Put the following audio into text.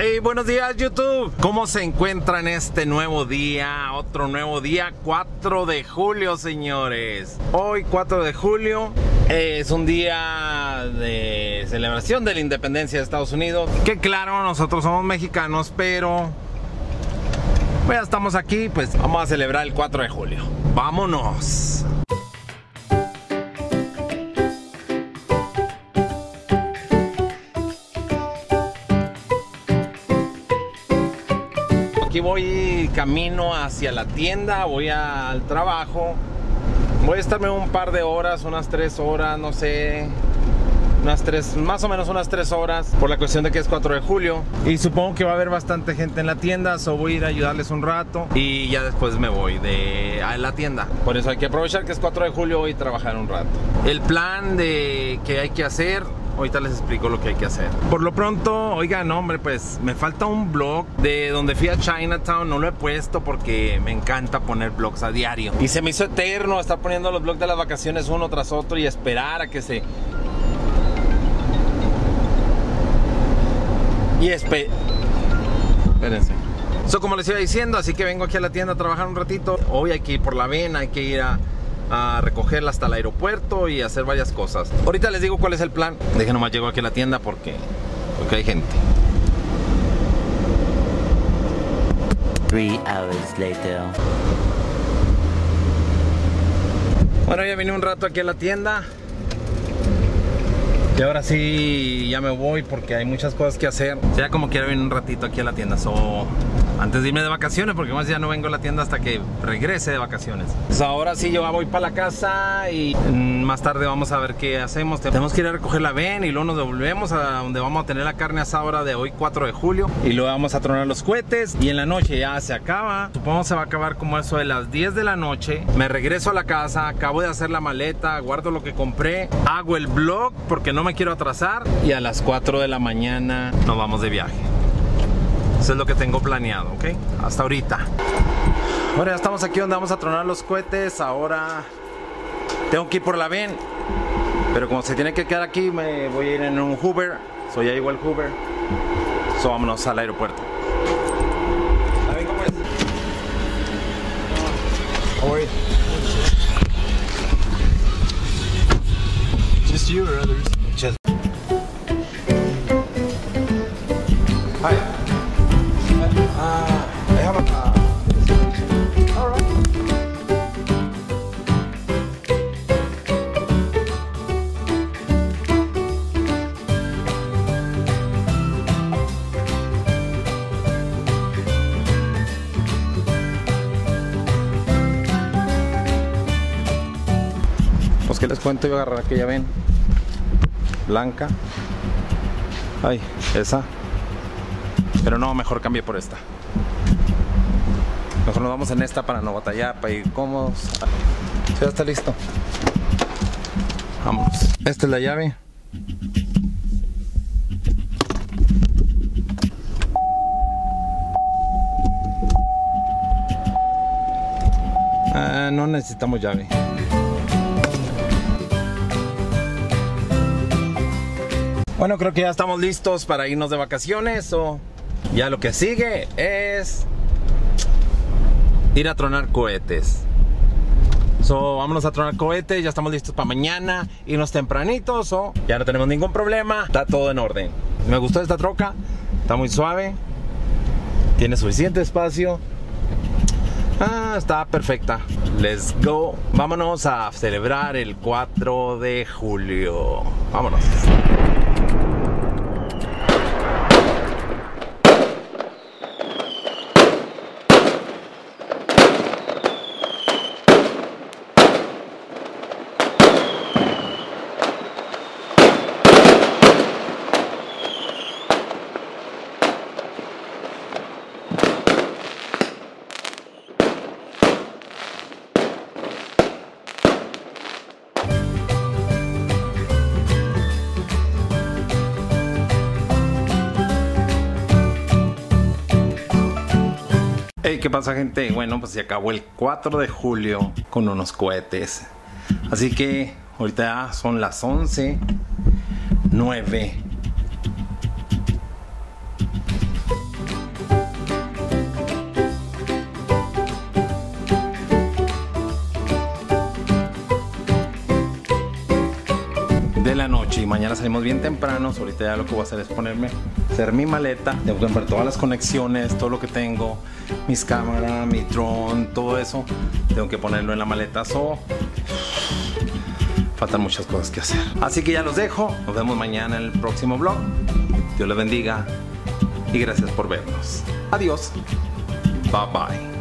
Hey, buenos días YouTube. ¿Cómo se encuentra en este nuevo día? Otro nuevo día, 4 de julio, señores. Hoy, 4 de julio, es un día de celebración de la independencia de Estados Unidos. Que claro, nosotros somos mexicanos, pero pues estamos aquí, pues vamos a celebrar el 4 de julio. Vámonos. Voy camino hacia la tienda, voy al trabajo. Voy a estarme un par de horas, unas tres horas, no sé. Unas tres, más o menos unas tres horas, por la cuestión de que es 4 de julio. Y supongo que va a haber bastante gente en la tienda, so voy a ir a ayudarles un rato y ya después me voy de a la tienda. Por eso hay que aprovechar que es 4 de julio y trabajar un rato. El plan de que hay que hacer Ahorita les explico lo que hay que hacer. Por lo pronto, oigan, hombre, pues me falta un blog de donde fui a Chinatown. No lo he puesto porque me encanta poner blogs a diario. Y se me hizo eterno estar poniendo los blogs de las vacaciones uno tras otro y esperar a que se... Y espe... Espérense. Eso como les iba diciendo, así que vengo aquí a la tienda a trabajar un ratito. Hoy hay que ir por la vena, hay que ir a a recogerla hasta el aeropuerto y hacer varias cosas. Ahorita les digo cuál es el plan. Deje nomás llego aquí a la tienda porque, porque hay gente. Three hours later. Bueno, ya vine un rato aquí a la tienda. Y ahora sí ya me voy porque hay muchas cosas que hacer. Ya como quiero venir un ratito aquí a la tienda. So, antes de irme de vacaciones, porque más ya no vengo a la tienda hasta que regrese de vacaciones. Pues ahora sí yo voy para la casa y mm, más tarde vamos a ver qué hacemos. Tenemos que ir a recoger la ven y luego nos devolvemos a donde vamos a tener la carne asada ahora de hoy 4 de julio. Y luego vamos a tronar los cohetes y en la noche ya se acaba. Supongo se va a acabar como eso de las 10 de la noche. Me regreso a la casa, acabo de hacer la maleta, guardo lo que compré, hago el blog porque no me quiero atrasar y a las 4 de la mañana nos vamos de viaje. Eso es lo que tengo planeado, ¿ok? Hasta ahorita. Bueno, ya estamos aquí donde vamos a tronar los cohetes. Ahora tengo que ir por la VEN. Pero como se tiene que quedar aquí, me voy a ir en un Hoover. Soy ya igual Hoover. So vámonos al aeropuerto. Vengo pues. Hoy. Just you or others? Que les cuento, yo agarrar aquella ven blanca. Ay, esa. Pero no, mejor cambie por esta. Mejor nos vamos en esta para no batallar, para ir cómodos. Ya está listo. Vamos. Esta es la llave. Ah, no necesitamos llave. Bueno, creo que ya estamos listos para irnos de vacaciones o ya lo que sigue es ir a tronar cohetes. So, vámonos a tronar cohetes, ya estamos listos para mañana, irnos tempranitos o ya no tenemos ningún problema, está todo en orden. Me gustó esta troca, está muy suave, tiene suficiente espacio. Ah, está perfecta. Let's go. Vámonos a celebrar el 4 de julio. Vámonos. Hey, ¿qué pasa gente? Bueno, pues se acabó el 4 de julio con unos cohetes. Así que ahorita son las 11, 9. De la noche y mañana salimos bien temprano. Ahorita ya lo que voy a hacer es ponerme, hacer mi maleta, tengo que comprar todas las conexiones, todo lo que tengo, mis cámaras, mi dron, todo eso, tengo que ponerlo en la maleta. So, faltan muchas cosas que hacer. Así que ya los dejo, nos vemos mañana en el próximo vlog. Dios les bendiga y gracias por vernos. Adiós. Bye bye.